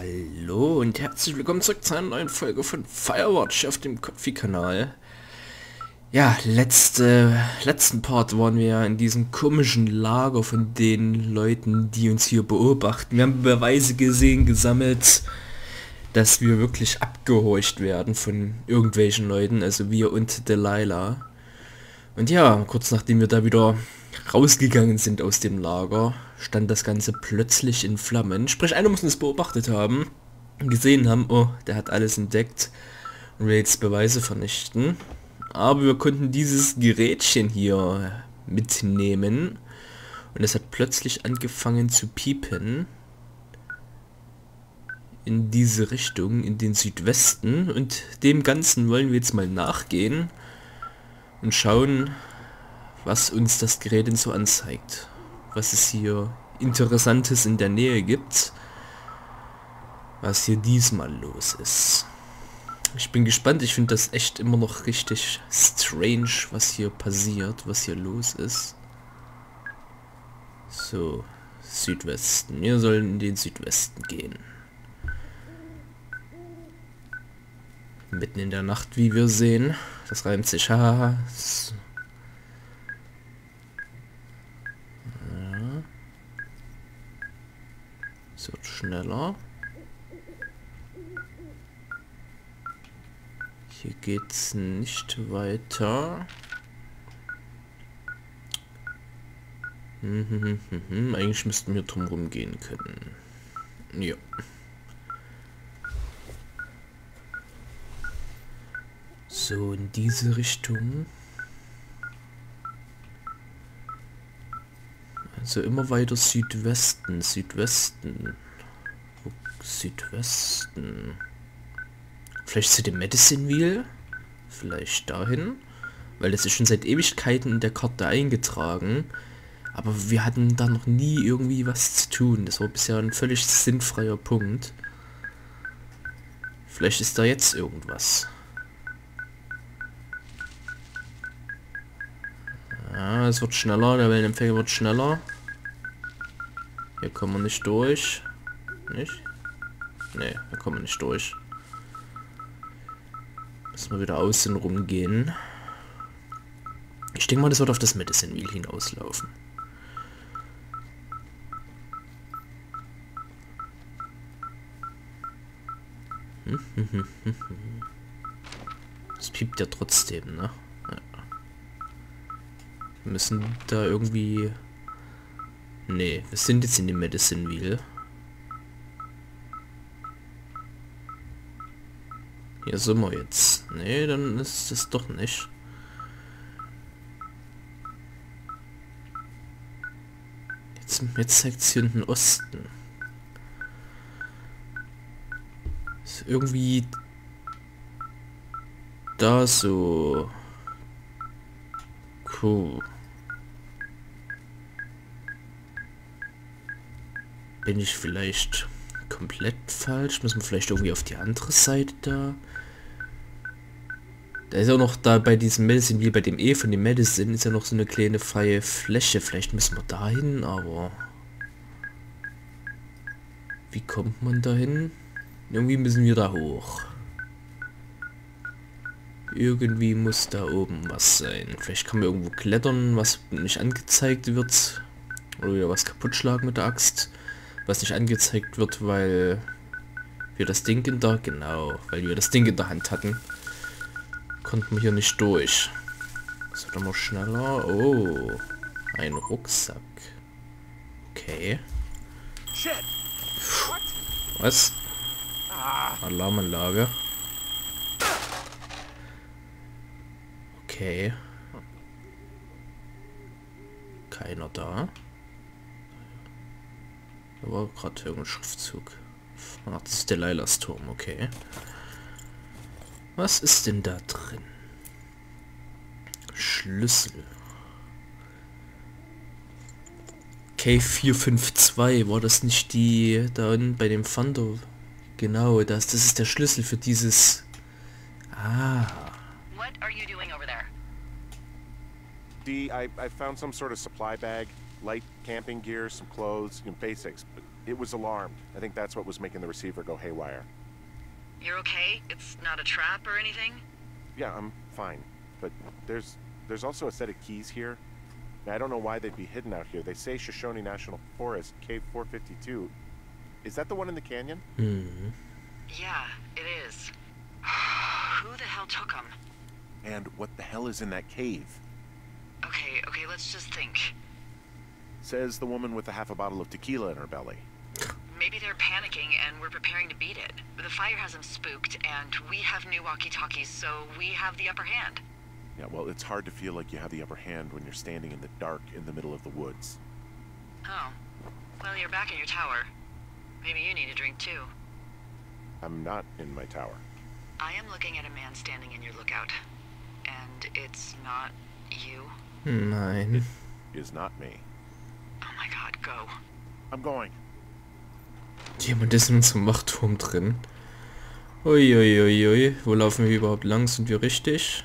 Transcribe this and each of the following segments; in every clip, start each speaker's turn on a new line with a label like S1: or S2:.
S1: Hallo und herzlich willkommen zurück zu einer neuen Folge von Firewatch auf dem Kopfi-Kanal. Ja, letzte, letzten Part waren wir in diesem komischen Lager von den Leuten, die uns hier beobachten. Wir haben Beweise gesehen, gesammelt, dass wir wirklich abgehorcht werden von irgendwelchen Leuten, also wir und Delilah. Und ja, kurz nachdem wir da wieder rausgegangen sind aus dem Lager, stand das Ganze plötzlich in Flammen. Sprich, einer muss es beobachtet haben und gesehen haben, oh, der hat alles entdeckt und will jetzt Beweise vernichten. Aber wir konnten dieses Gerätchen hier mitnehmen und es hat plötzlich angefangen zu piepen in diese Richtung, in den Südwesten und dem Ganzen wollen wir jetzt mal nachgehen und schauen, was uns das Gerät denn so anzeigt. Was es hier Interessantes in der Nähe gibt. Was hier diesmal los ist. Ich bin gespannt, ich finde das echt immer noch richtig strange, was hier passiert, was hier los ist. So, Südwesten. Wir sollen in den Südwesten gehen. Mitten in der Nacht, wie wir sehen. Das reimt sich. Haha. Es wird schneller. Hier geht's nicht weiter. Hm, hm, hm, Eigentlich müssten wir drumherum gehen können. Ja. So, in diese Richtung. Also immer weiter Südwesten, Südwesten. Südwesten. Vielleicht zu dem Medicine Wheel? Vielleicht dahin? Weil das ist schon seit Ewigkeiten in der Karte eingetragen. Aber wir hatten da noch nie irgendwie was zu tun. Das war bisher ein völlig sinnfreier Punkt. Vielleicht ist da jetzt irgendwas. Ja, es wird schneller, der Wellenempfänger wird schneller. Hier kommen wir nicht durch. Nicht? Ne, hier kommen wir nicht durch. Müssen wir wieder außen rumgehen. Ich denke mal, das wird auf das Medicine Wheel hinauslaufen. Es piept ja trotzdem, ne? Müssen da irgendwie Nee, wir sind jetzt in dem Medicine Wheel. Hier sind wir jetzt. Nee, dann ist es doch nicht. Jetzt, jetzt zeigt Osten. Ist irgendwie da so. Cool. Bin ich vielleicht komplett falsch? Müssen wir vielleicht irgendwie auf die andere Seite da? Da ist auch noch da bei diesem Medicine, wie bei dem E von dem Medicine, ist ja noch so eine kleine freie Fläche. Vielleicht müssen wir dahin, aber... Wie kommt man dahin? Irgendwie müssen wir da hoch. Irgendwie muss da oben was sein. Vielleicht kann man irgendwo klettern, was nicht angezeigt wird. Oder wieder was kaputt schlagen mit der Axt was nicht angezeigt wird, weil wir das Ding in der, genau, weil wir das Ding in der Hand hatten, konnten wir hier nicht durch. Das wird immer schneller. Oh, ein Rucksack. Okay. Was? Alarmanlage. Okay. Keiner da. Da war gerade irgendein Schriftzug. Ach, das ist der Leilas Turm, okay. Was ist denn da drin? Schlüssel. K452, war das nicht die da unten bei dem Thunder? Genau, das, das ist der Schlüssel für dieses... Ah.
S2: What are you doing over there?
S3: D, I, I found some sort of supply bag, light camping gear, some clothes, you know, basics. But It was alarmed. I think that's what was making the receiver go haywire.
S2: You're okay? It's not a trap or anything?
S3: Yeah, I'm fine. But there's there's also a set of keys here. Now, I don't know why they'd be hidden out here. They say Shoshone National Forest, Cave 452. Is that the one in the canyon?
S1: Hm.
S2: Yeah, it is. Who the hell took them?
S3: And what the hell is in that cave?
S2: Okay, okay, let's just think.
S3: Says the woman with a half a bottle of tequila in her belly.
S2: Maybe they're panicking and we're preparing to beat it. The fire has them spooked, and we have new walkie-talkies, so we have the upper hand.
S3: Yeah, well, it's hard to feel like you have the upper hand when you're standing in the dark in the middle of the woods.
S2: Oh. Well, you're back in your tower. Maybe you need a drink too.
S3: I'm not in my tower.
S2: I am looking at a man standing in your lookout. And it's not you.
S1: Mine.
S3: Is not me. I'm going.
S1: Jemand ist in unserem Wachturm drin. Uiuiuiui. Ui, ui. Wo laufen wir überhaupt lang? Sind wir richtig?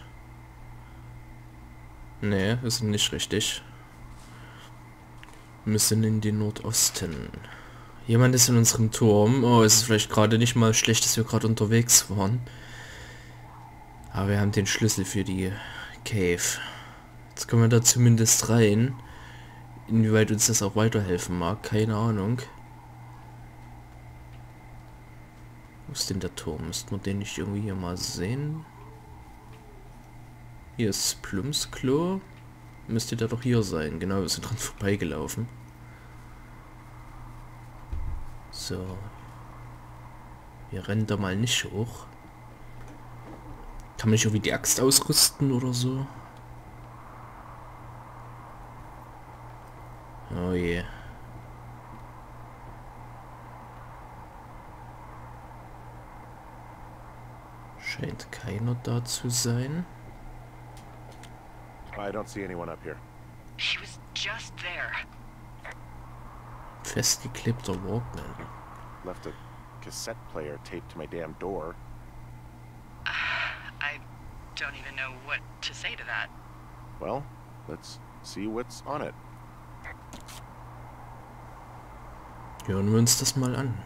S1: Nee, wir sind nicht richtig. Wir müssen in den Nordosten. Jemand ist in unserem Turm. Oh, es ist vielleicht gerade nicht mal schlecht, dass wir gerade unterwegs waren. Aber wir haben den Schlüssel für die Cave. Jetzt können wir da zumindest rein. Inwieweit uns das auch weiterhelfen mag, keine Ahnung. Wo ist denn der Turm? Müsste man den nicht irgendwie hier mal sehen? Hier ist Plums Klo. Müsste der doch hier sein. Genau, wir sind dran vorbeigelaufen. So. Wir rennen da mal nicht hoch. Kann man nicht irgendwie die Axt ausrüsten oder so? Oh je. Scheint keiner da zu sein.
S3: I don't see anyone up here.
S2: She was just there.
S1: Festgeklebter Walkman.
S3: Left a cassette player taped to my damn door.
S2: I don't even know what to say to that.
S3: Well, let's see what's on it.
S1: Hören wir uns das mal an.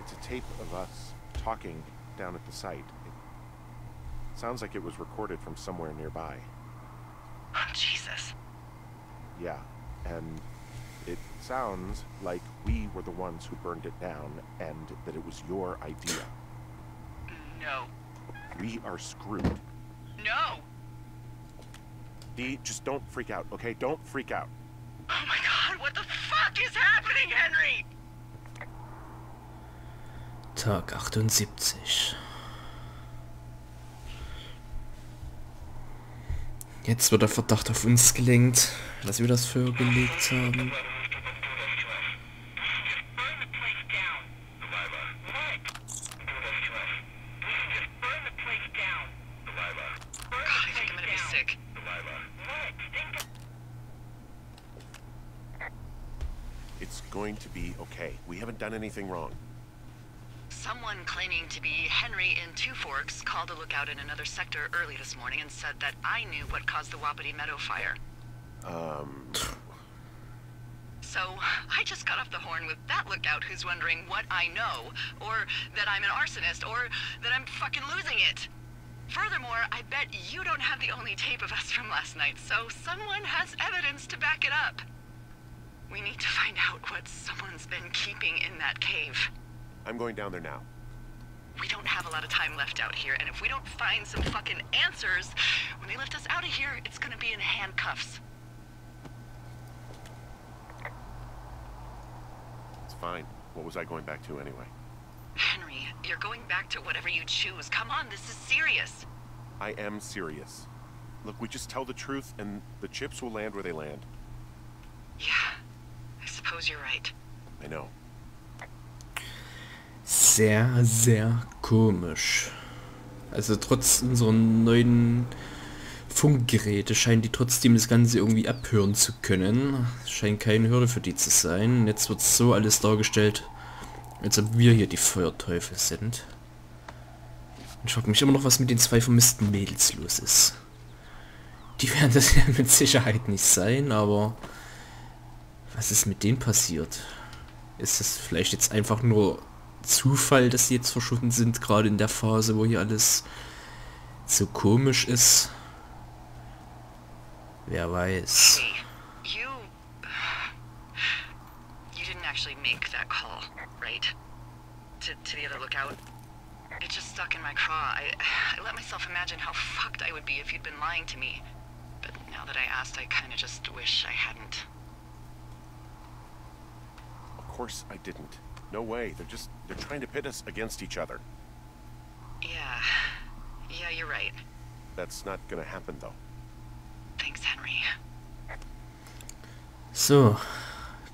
S3: It's a tape of us talking down at the site. It sounds like it was recorded from somewhere nearby.
S2: Oh, Jesus.
S3: Yeah, and it sounds like we were the ones who burned it down and that it was your idea.
S2: No.
S3: We are screwed.
S2: No!
S3: Dee, just don't freak out, okay? Don't freak out.
S2: Oh my god, what the fuck is happening, Henry?
S1: Tag 78. Jetzt wird der Verdacht auf uns gelenkt, dass wir das Feuer gelegt haben.
S2: God, I think I'm gonna be sick.
S3: It's going to be okay. We haven't done anything wrong.
S2: Someone claiming to be Henry in Two Forks called a lookout in another sector early this morning and said that I knew what caused the Wapiti Meadow fire.
S3: Um,
S2: So I just got off the horn with that lookout who's wondering what I know, or that I'm an arsonist, or that I'm fucking losing it. Furthermore, I bet you don't have the only tape of us from last night, so someone has evidence to back it up. We need to find out what someone's been keeping in that cave.
S3: I'm going down there now.
S2: We don't have a lot of time left out here, and if we don't find some fucking answers, when they lift us out of here, it's gonna be in handcuffs.
S3: It's fine. What was I going back to anyway?
S2: Henry, you're going back to whatever you choose. Come on, this is serious.
S3: I am serious. Look, we just tell the truth and the chips will land where they land.
S2: Yeah,
S1: Sehr, sehr komisch. Also trotz unserer neuen Funkgeräte scheinen die trotzdem das Ganze irgendwie abhören zu können. Scheint keine Hürde für die zu sein. Jetzt wird so alles dargestellt, Als ob wir hier die Feuerteufel sind. Ich frage mich immer noch, was mit den zwei vermissten Mädels los ist. Die werden das ja mit Sicherheit nicht sein, aber was ist mit denen passiert? Ist es vielleicht jetzt einfach nur Zufall, dass sie jetzt verschwunden sind, gerade in der Phase, wo hier alles so komisch ist? Wer weiß.
S2: Hey, you. You didn't actually make that call, right? To, to the other lookout? It just stuck in my craw. I, I let myself imagine how fucked I would be if you'd been lying to me. But now that I asked, I kind of just wish I hadn't.
S3: Of course I didn't. No way. They're just they're trying to pit us against each other.
S2: Yeah. Yeah, you're right.
S3: That's not gonna happen though.
S2: Thanks, Henry.
S1: So,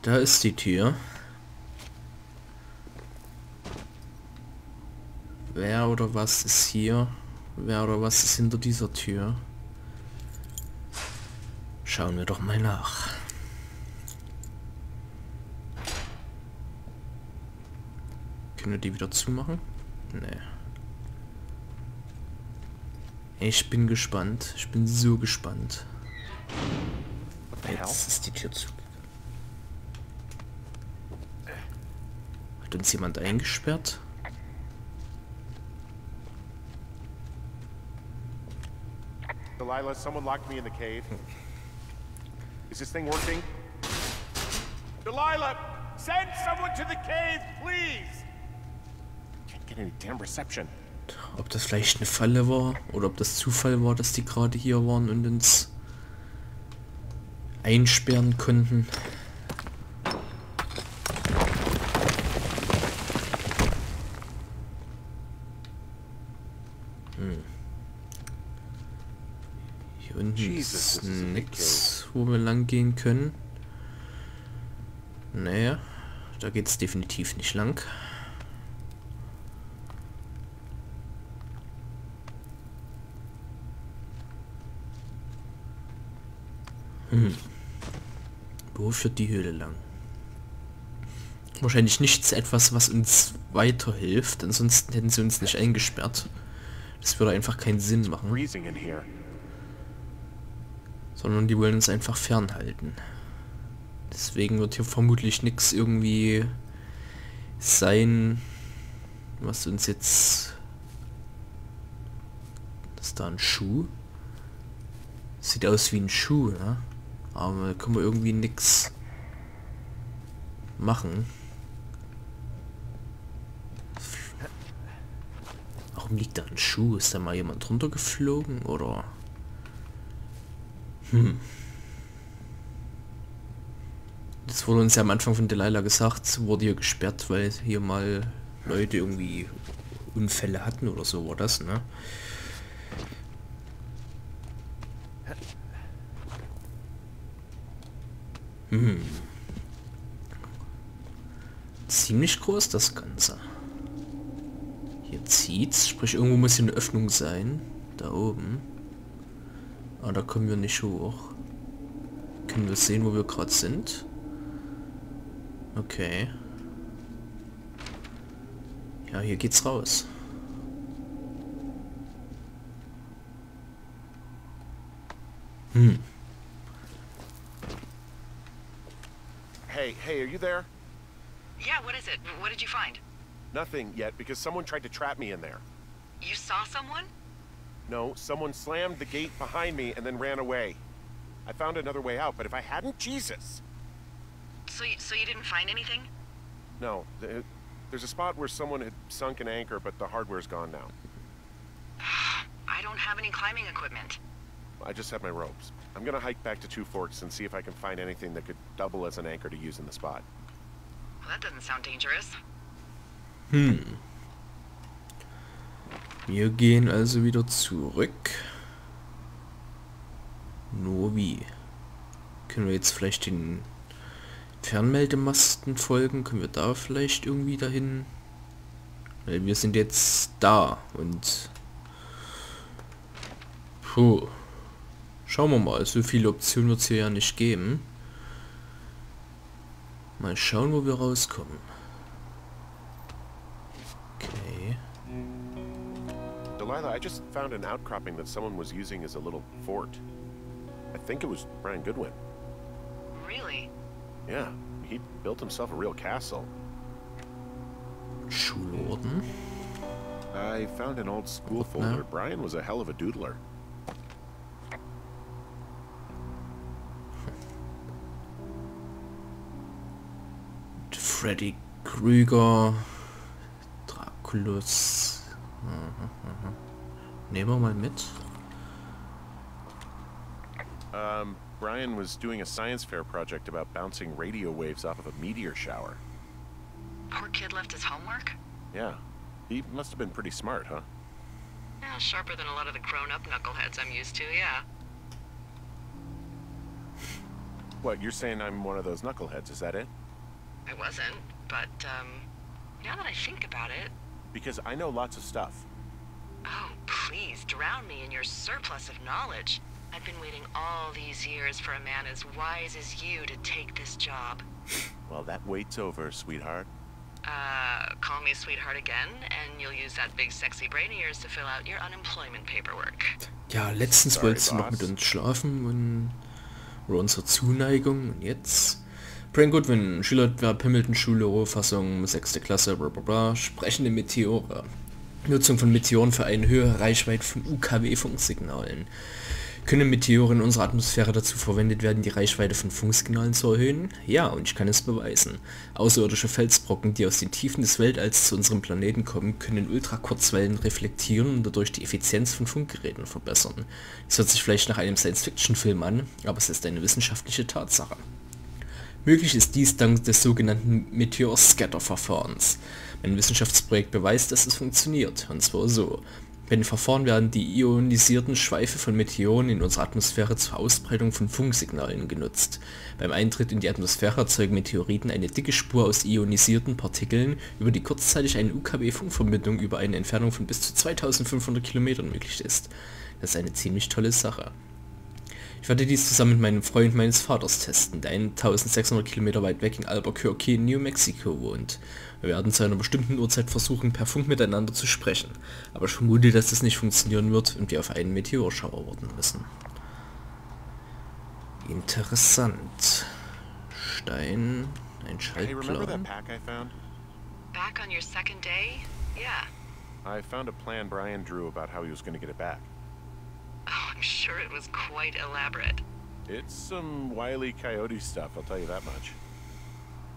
S1: da ist die Tür. Wer oder was ist hier? Wer oder was ist hinter dieser Tür? Schauen wir doch mal nach. Können wir die wieder zumachen? Nee. Ich bin gespannt. Ich bin so gespannt. Jetzt ist die Tür zu. Hat uns jemand eingesperrt?
S3: Delilah, someone locked me in the cave. Is this thing working? Delilah, send someone to the cave, please.
S1: Ob das vielleicht eine Falle war oder ob das Zufall war, dass die gerade hier waren und uns einsperren konnten. Hm. Hier unten ist nix, wo wir lang gehen können. Naja, da geht's definitiv nicht lang. Hm. Wo führt die Höhle lang? Wahrscheinlich nichts etwas, was uns weiterhilft. Ansonsten hätten sie uns nicht eingesperrt. Das würde einfach keinen Sinn machen. Sondern die wollen uns einfach fernhalten. Deswegen wird hier vermutlich nichts irgendwie sein, was uns jetzt... Das ist da ein Schuh? Sieht aus wie ein Schuh, ne? Aber da können wir irgendwie nichts machen. Warum liegt da ein Schuh? Ist da mal jemand drunter geflogen oder? Hm. Das wurde uns ja am Anfang von Delilah gesagt, wurde hier gesperrt, weil hier mal Leute irgendwie Unfälle hatten oder so war das, ne? Hm. Ziemlich groß das Ganze. Hier zieht's, sprich irgendwo muss hier eine Öffnung sein. Da oben. Aber da kommen wir nicht hoch. Können wir sehen, wo wir gerade sind? Okay. Ja, hier geht's raus. Hm.
S3: Hey, are you there?
S2: Yeah, what is it? What did you find?
S3: Nothing yet because someone tried to trap me in there.
S2: You saw someone?
S3: No, someone slammed the gate behind me and then ran away. I found another way out, but if I hadn't, Jesus.
S2: So, you, so you didn't find anything?
S3: No, th- there's a spot where someone had sunk an anchor, but the hardware's gone now.
S2: I don't have any climbing equipment.
S3: I just have my ropes. I'm gonna hike back to Two Forks and see if I can find anything that could double as an anchor to use in the spot.
S2: Well, that doesn't sound dangerous.
S1: Hm. Wir gehen also wieder zurück. Nur wie? Können wir jetzt vielleicht den Fernmeldemasten folgen? Können wir da vielleicht irgendwie dahin? Weil wir sind jetzt da und... Puh. Schauen wir mal, so viele Optionen wird es hier ja nicht geben. Mal schauen, wo wir rauskommen. Okay.
S3: Delilah, I just found an outcropping that someone was using as a little fort. I think it was Brian Goodwin.
S2: Really?
S3: Yeah, he built himself a real castle.
S1: Schulorden?
S3: I found an old school folder. Brian was a hell of a doodler.
S1: Freddy Krüger. Draculus. Mhm, mhm. Nehmen wir mal mit.
S3: Um, Brian was doing a science fair project about bouncing radio waves off of a meteor shower.
S2: Poor kid left his homework?
S3: Yeah, he must have been pretty smart, huh?
S2: Yeah, sharper than a lot of the grown-up knuckleheads I'm used to, yeah.
S3: What, you're saying I'm one of those knuckleheads, is that it?
S2: I wasn't, but, um, now that I think about it,
S3: Because I know lots of stuff.
S2: oh, please, drown me in your surplus of knowledge. I've been waiting all these years for a man as wise as you to take this job.
S3: Well, that wait's over, sweetheart.
S2: Uh, call me sweetheart again, and you'll use that big sexy brain of yours to fill out your unemployment paperwork.
S1: Ja, letztens
S3: Sorry,
S1: wolltest du noch mit uns schlafen und oder unsere Zuneigung und jetzt? Brian Goodwin, Schüler der Pimmelton Schule, Rohfassung, 6. Klasse, bla bla bla, sprechende Meteore. Nutzung von Meteoren für eine höhere Reichweite von UKW-Funksignalen. Können Meteore in unserer Atmosphäre dazu verwendet werden, die Reichweite von Funksignalen zu erhöhen? Ja, und ich kann es beweisen. Außerirdische Felsbrocken, die aus den Tiefen des Weltalls zu unserem Planeten kommen, können Ultrakurzwellen reflektieren und dadurch die Effizienz von Funkgeräten verbessern. Es hört sich vielleicht nach einem Science-Fiction-Film an, aber es ist eine wissenschaftliche Tatsache. Möglich ist dies dank des sogenannten Meteor-Scatter-Verfahrens. Mein Wissenschaftsprojekt beweist, dass es funktioniert, und zwar so. Bei dem Verfahren werden die ionisierten Schweife von Meteoren in unserer Atmosphäre zur Ausbreitung von Funksignalen genutzt. Beim Eintritt in die Atmosphäre erzeugen Meteoriten eine dicke Spur aus ionisierten Partikeln, über die kurzzeitig eine UKW-Funkverbindung über eine Entfernung von bis zu 2500 Kilometern möglich ist. Das ist eine ziemlich tolle Sache. Ich werde dies zusammen mit meinem Freund meines Vaters testen, der 1600 Kilometer weit weg in Albuquerque, New Mexico wohnt. Wir werden zu einer bestimmten Uhrzeit versuchen, per Funk miteinander zu sprechen. Aber ich vermute, dass das nicht funktionieren wird und wir auf einen Meteorschauer warten müssen. Interessant. Stein, ein Schaltplan.
S3: pack I found?
S2: Back on your second day? Yeah.
S3: I found a plan Brian drew about how he was going to get it back.
S2: Sure it was quite elaborate.
S3: It's some wily coyote stuff, I'll tell you that much.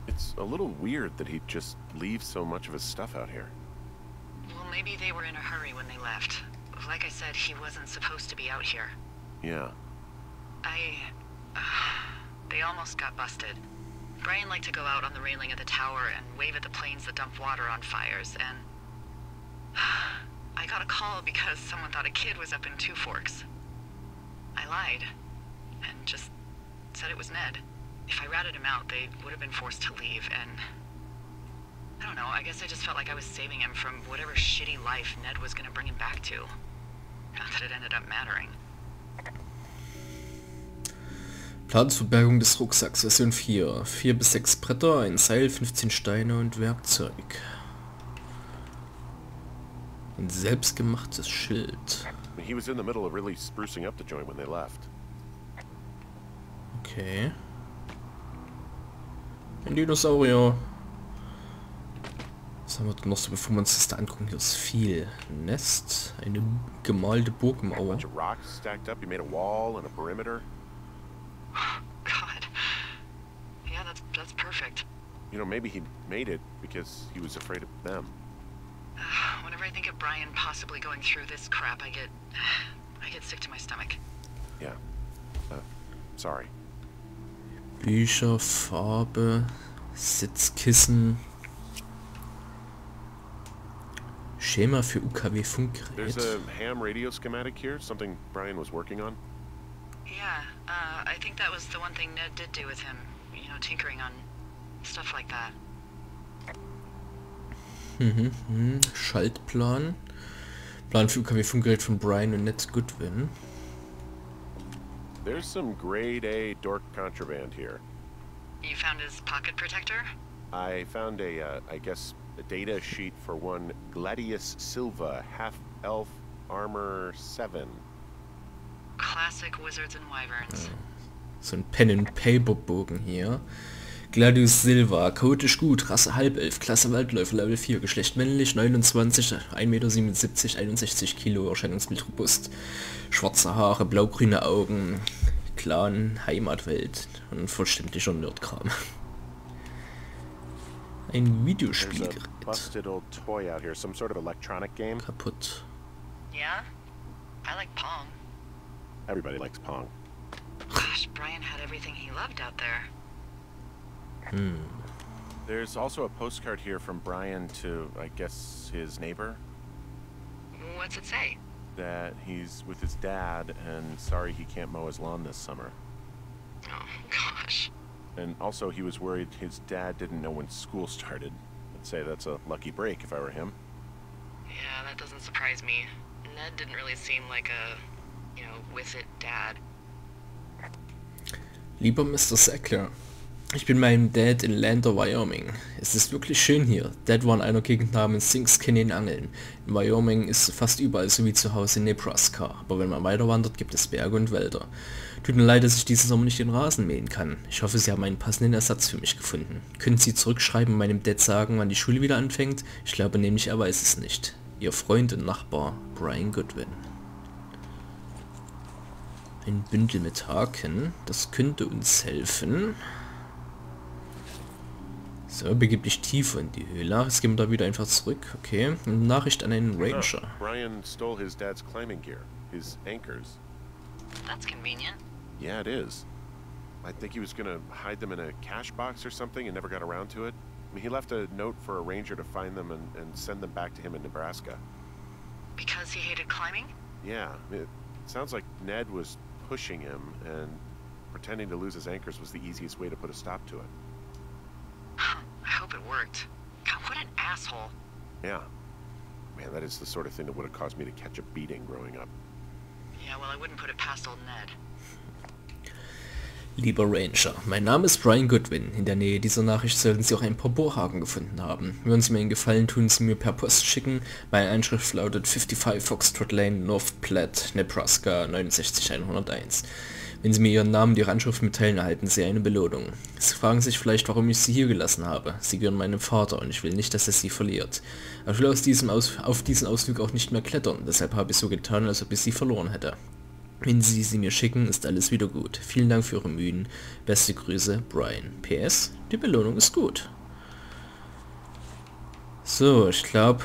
S3: It's a little weird that he'd just leave so much of his stuff out here.
S2: Well, maybe they were in a hurry when they left. Like I said, he wasn't supposed to be out here.
S3: Yeah.
S2: I... Uh, they almost got busted. Brian liked to go out on the railing of the tower and wave at the planes that dump water on fires, and... I got a call because someone thought a kid was up in Two Forks. I lied, and just said it was Ned. If I ratted him out, they would have been forced to leave, and... I don't know, I guess I just felt like I was saving him from whatever shitty life Ned was gonna bring him back to. Not that it ended up mattering.
S1: Plan zur Bergung des Rucksacks, Version 4. 4 bis 6 Bretter, ein Seil, 15 Steine und Werkzeug. Ein selbstgemachtes Schild.
S3: He was in the middle of really sprucing up the joint when they left.
S1: Okay. Ein Dinosaurier. Was haben wir denn noch so, bevor wir uns das da angucken? Hier ist viel. Nest, eine gemalte
S3: A
S1: Burgmauer.
S3: bunch of rocks stacked up. He made a wall and a perimeter.
S2: God. Yeah, that's that's perfect.
S3: You know, maybe he made it because he was afraid of them.
S2: Whenever I think of Brian possibly going through this crap, I get I get sick to my stomach.
S3: Yeah. Uh, sorry.
S1: Bücher, Farbe, Sitzkissen. Schema für
S3: There's
S1: UKW-Funkgerät.
S3: There's a ham radio schematic here, something Brian was working on.
S2: Yeah, uh, I think that was the one thing Ned did do with him. You know, tinkering on stuff like that.
S1: Mhm, mhm. Schaltplan. Plan für UKW-Funkgerät von Brian und Ned Goodwin.
S3: There's some grade A dork contraband here.
S2: You found his pocket protector?
S3: I found a, uh, I guess, a data sheet for one Gladius Silva, half elf, Armor 7.
S2: Classic wizards and wyverns.
S1: So ein Pen-and-Paper-Bogen hier. Gladius Silva, chaotisch gut, Rasse Halbelf, Klasse Waldläufer, Level 4, Geschlecht männlich, 29, 1,77 Meter, 61 Kilo, Erscheinungsbild robust, schwarze Haare, blaugrüne Augen, Clan, Heimatwelt und vollständiger Nerdkram. Ein Videospielgerät.
S3: busted old toy out here, some sort of electronic game.
S1: Kaputt.
S2: Yeah? I like Pong.
S3: Everybody likes Pong.
S2: Gosh, Brian had everything he loved out there. Hmm.
S3: There's also a postcard here from Brian to, I guess, his neighbor.
S2: What's it say?
S3: That he's with his dad and sorry he can't mow his lawn this summer.
S2: Oh, gosh.
S3: And also, he was worried his dad didn't know when school started. I'd say that's a lucky break if I were him.
S2: Yeah, that doesn't surprise me. Ned didn't really seem like a, you know, with it dad.
S1: Lieber Mr. Sackler, ich bin meinem Dad in Lander, Wyoming. Es ist wirklich schön hier. Dad war in einer Gegend namens Sinks Canyon angeln. In Wyoming ist fast überall so wie zu Hause in Nebraska, aber wenn man weiter wandert, gibt es Berge und Wälder. Tut mir leid, dass ich diesen Sommer nicht den Rasen mähen kann. Ich hoffe, Sie haben einen passenden Ersatz für mich gefunden. Können Sie zurückschreiben und meinem Dad sagen, wann die Schule wieder anfängt? Ich glaube nämlich, er weiß es nicht. Ihr Freund und Nachbar Brian Goodwin. Ein Bündel mit Haken, das könnte uns helfen. So, begib dich tiefer in die Höhle. Jetzt gehen wir da wieder einfach zurück. Okay. Eine Nachricht an einen
S3: Huh,
S1: Ranger.
S3: Brian stole his dad's climbing gear, his anchors.
S2: That's convenient.
S3: Yeah, it is. I think he was gonna hide them in a cash box or something and never got around to it. I mean, he left a note for a ranger to find them and, and send them back to him in Nebraska.
S2: Because he hated climbing?
S3: Yeah, it sounds like Ned was pushing him, and pretending to lose his anchors was the easiest way to put a stop to it.
S2: Hope it worked. God, what an asshole.
S3: Yeah. Man, that is the sort of thing that would have caused me to catch a beating growing up.
S2: Yeah, well, I wouldn't put it past old Ned.
S1: Lieber Ranger, mein Name ist Brian Goodwin. In der Nähe dieser Nachricht sollten Sie auch ein paar Bohrhaken gefunden haben. Würden Sie mir einen Gefallen tun, sie mir per Post schicken. Meine Einschrift lautet 55 Foxtrot Lane, North Platte, Nebraska 69101. Wenn Sie mir Ihren Namen und Ihre Anschrift mitteilen, erhalten Sie eine Belohnung. Sie fragen sich vielleicht, warum ich Sie hier gelassen habe. Sie gehören meinem Vater und ich will nicht, dass er Sie verliert. Aber ich will aus diesem aus auf diesen Ausflug auch nicht mehr klettern, deshalb habe ich so getan, als ob ich Sie verloren hätte. Wenn Sie sie mir schicken, ist alles wieder gut. Vielen Dank für Ihre Mühen. Beste Grüße, Brian. PS, die Belohnung ist gut. So, ich glaube,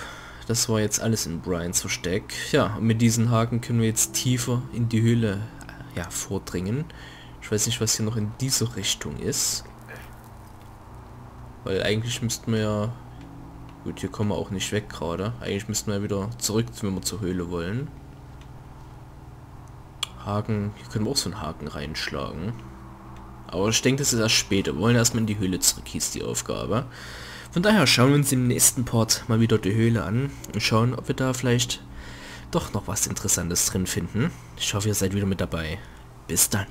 S1: das war jetzt alles in Brians Versteck. Ja, und mit diesen Haken können wir jetzt tiefer in die Höhle ja, vordringen. Ich weiß nicht, was hier noch in dieser Richtung ist. Weil eigentlich müssten wir ja... Gut, hier kommen wir auch nicht weg gerade. Eigentlich müssten wir ja wieder zurück, wenn wir zur Höhle wollen. Haken, hier können wir auch so einen Haken reinschlagen. Aber ich denke, das ist erst später. Wir wollen erstmal in die Höhle zurück, hieß die Aufgabe. Von daher schauen wir uns im nächsten Part mal wieder die Höhle an und schauen, ob wir da vielleicht doch noch was Interessantes drin finden. Ich hoffe, ihr seid wieder mit dabei. Bis dann.